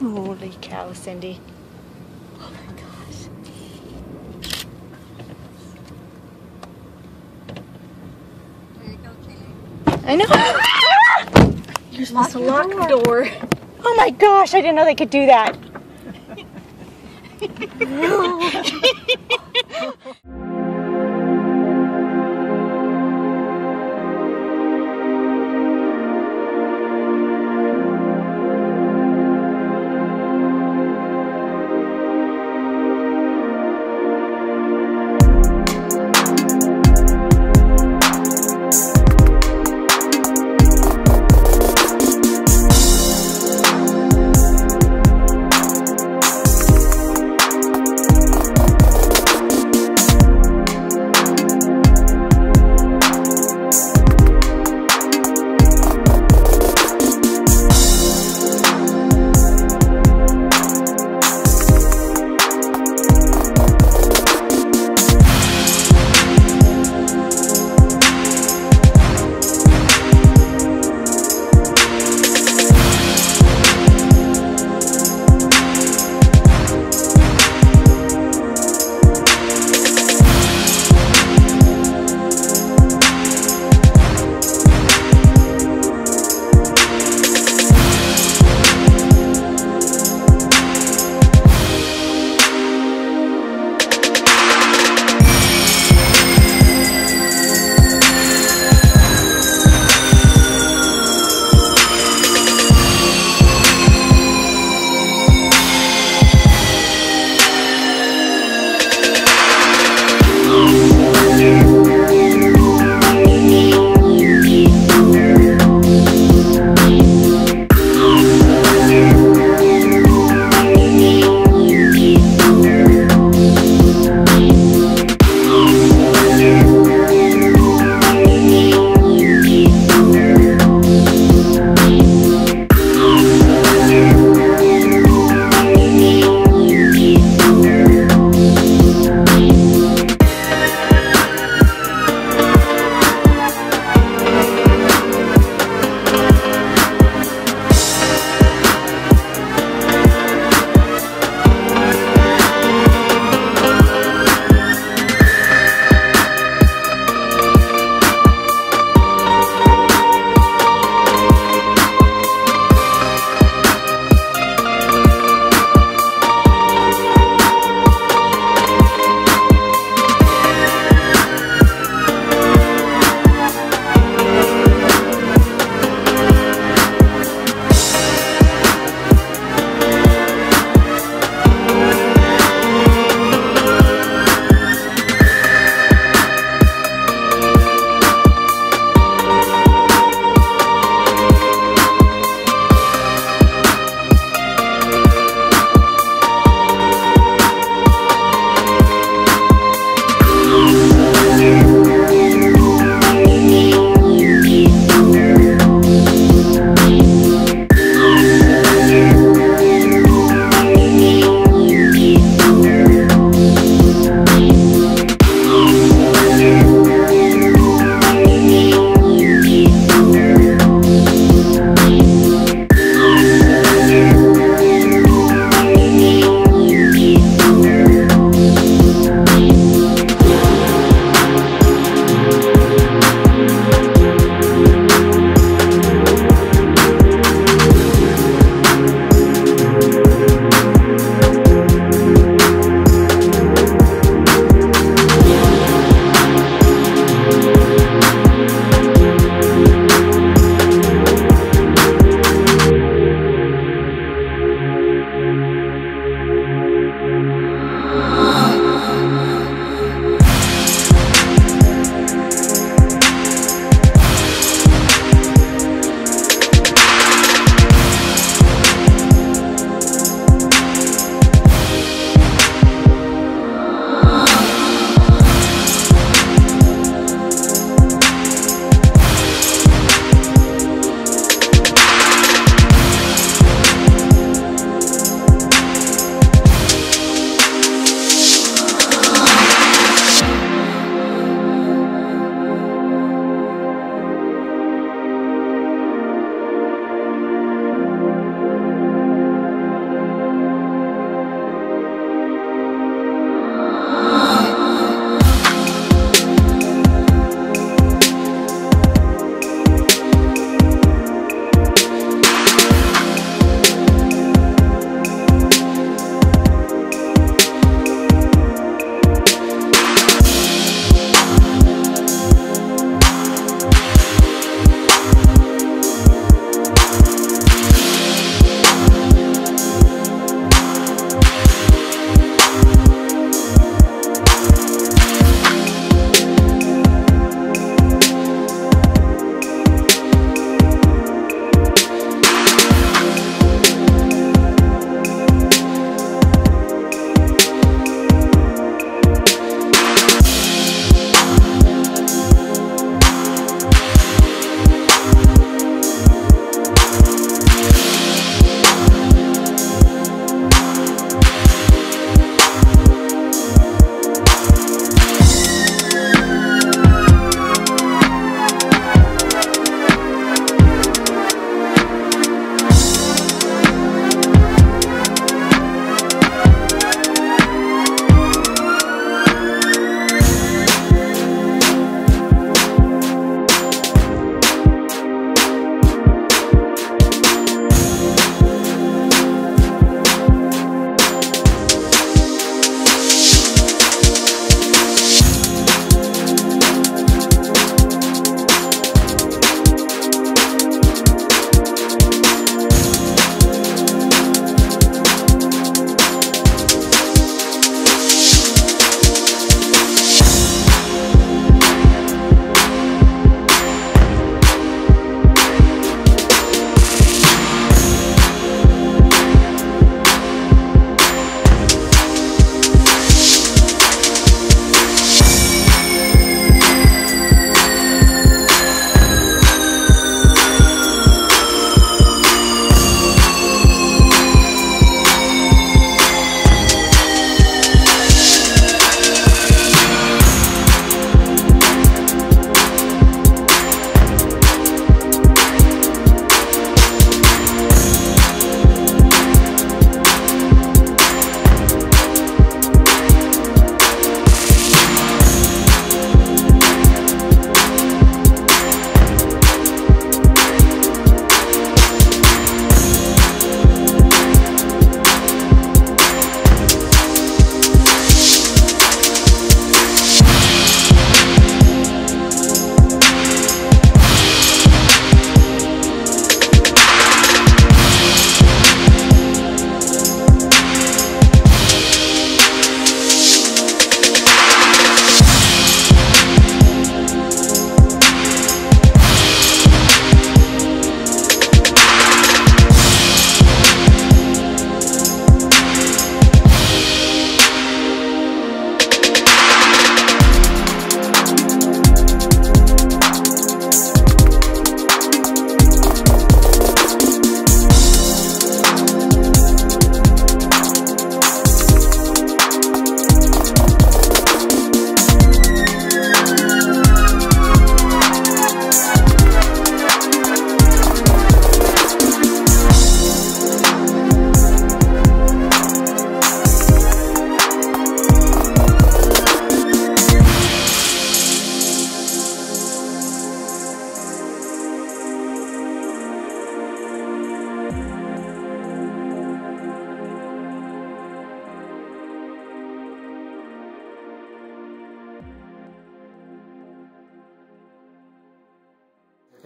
Holy cow, Cindy. Oh my gosh. I know. You're supposed to lock the door. Oh my gosh, I didn't know they could do that.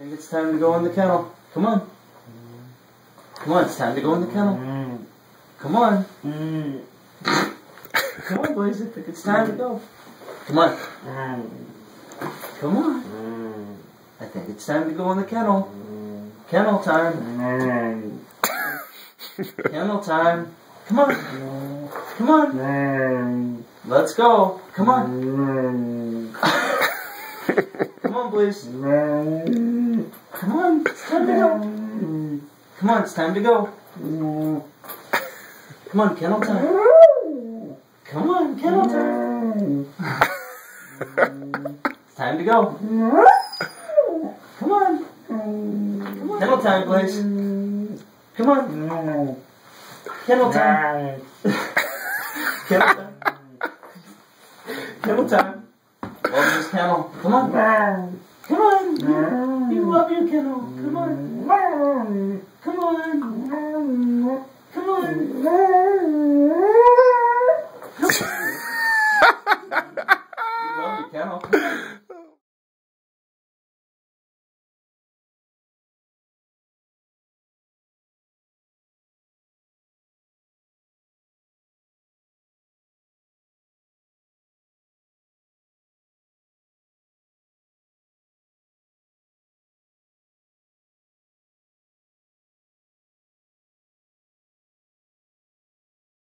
think it's time to go in the kennel. Come on. Come on, it's time to go in the kennel. Come on. Come on, boys. I think it's time to go. Come on. Come on. I think it's time to go in the kennel. Kennel time. Kennel time. Come on. Come on. Let's go. Come on. Come on, boys. Come on. It's time to go. Mm. Come on, it's time to go. Mm. Come on, kennel time. Come on, kennel time. Mm. It's time to go. Come on. Come on. Kennel time, boys. Come on. Kennel time. Kennel time. Kennel time. Love this kennel. Come on. Come on. You love your kennel. Come on. Come on. Come on. Come on. You love me, kennel.